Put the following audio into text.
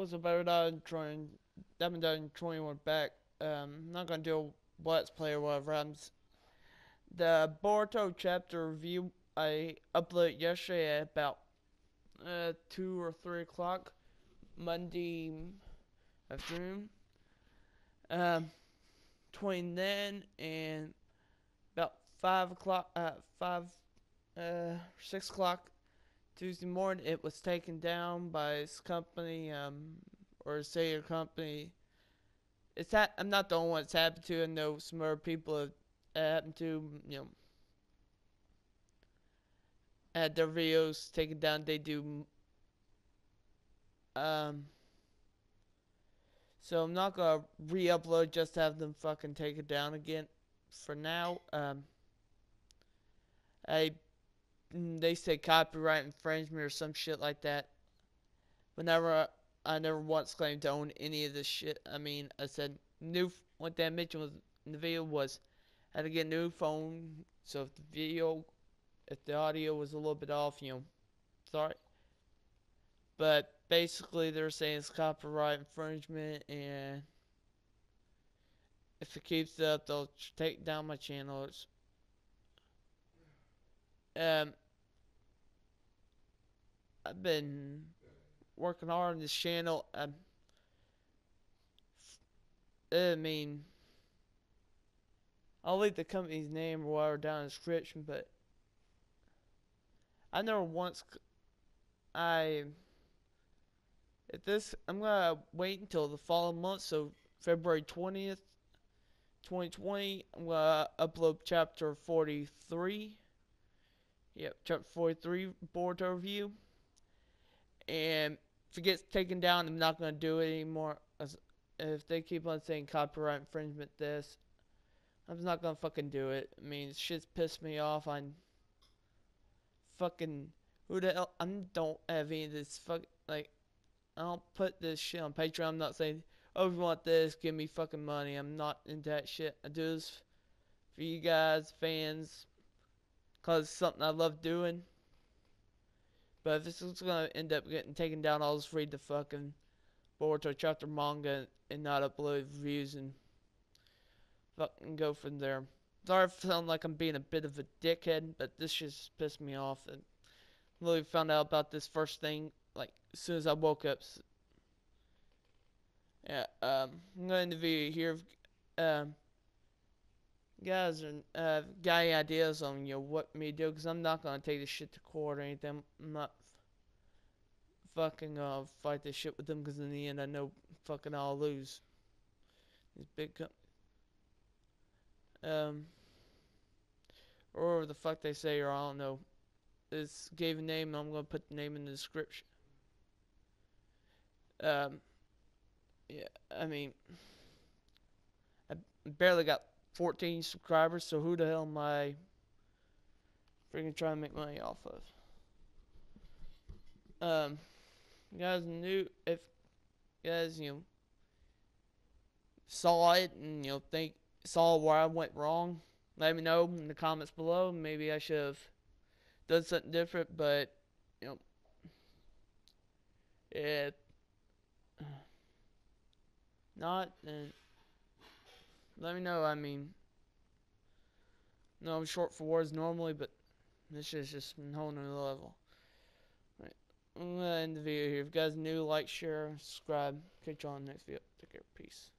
was about that trying haven't done 21 back. Um, not gonna do let's play or whatever. I'm the Boruto chapter review I uploaded yesterday at about uh, two or three o'clock Monday afternoon. Um, between then and about five o'clock, uh, five, uh, six o'clock Tuesday morning, it was taken down by his company, um, or say your company. It's that I'm not the only one it's happened to. I know some other people have happened to. You know, had their videos taken down. They do. Um. So I'm not gonna re-upload just have them fucking take it down again. For now, um. I. mm, They say copyright infringement or some shit like that. Whenever I never once claimed to own any of this shit. I mean, I said new. What that mentioned was in the video was I had to get a new phone. So if the video, if the audio was a little bit off, you know, sorry. But basically, they're saying it's copyright infringement, and if it keeps up, they'll take down my channel. Um, I've been working hard on this channel. Um, I mean, I'll leave the company's name or whatever down in the description, but I never once, I if this, I'm gonna wait until the following month, so February 20th, 2020, I'm gonna upload chapter 43. Yep, chapter 43 Boruto review. And if it gets taken down, I'm not gonna do it anymore. As if they keep on saying copyright infringement, this, I'm not gonna fucking do it. I mean, shit's pissed me off. I fucking who the hell? I don't have any of this fuck like. I don't put this shit on Patreon. I'm not saying, oh, if you want this, give me fucking money. I'm not into that shit. I do this for you guys, fans, cause it's something I love doing. But this is gonna end up getting taken down, I'll just read the fucking Boruto chapter manga and not upload reviews and fucking go from there. Sorry if I sound like I'm being a bit of a dickhead, but this just pissed me off. And literally found out about this first thing like as soon as I woke up. Yeah, um, I'm gonna end the video here. Um, guys, are, uh, got any ideas on you know what me do? Cause I'm not gonna take this shit to court or anything. I'm not fucking uh fight this shit with them. Cause in the end, I know fucking I'll lose. These big um, or the fuck they say, or I don't know. This gave a name. I'm gonna put the name in the description. Um, yeah, I mean, I barely got 14 subscribers, so who the hell am I freaking trying to make money off of? Um, guys knew if guys you know saw it and you know think saw where I went wrong, let me know in the comments below. Maybe I should have done something different, but you know, it not. Then let me know. I mean, no, I'm short for words normally, but this is just a whole nother level. Right, I'm gonna end the video here. If you guys new, like, share, subscribe. Catch you on the next video. Take care. Peace.